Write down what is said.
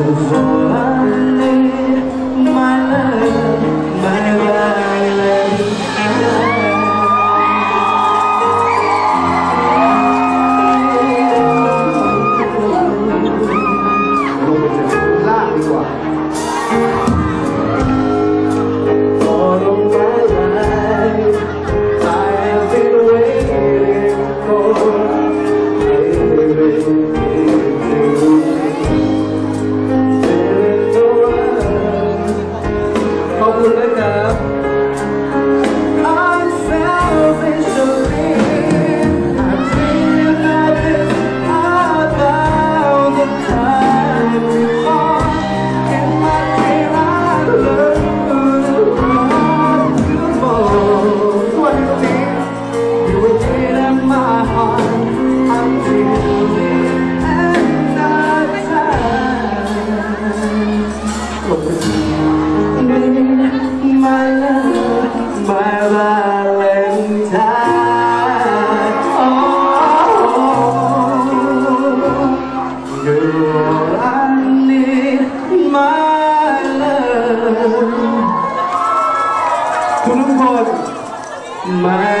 The fall close. My love, my. Oh, I need my love. My.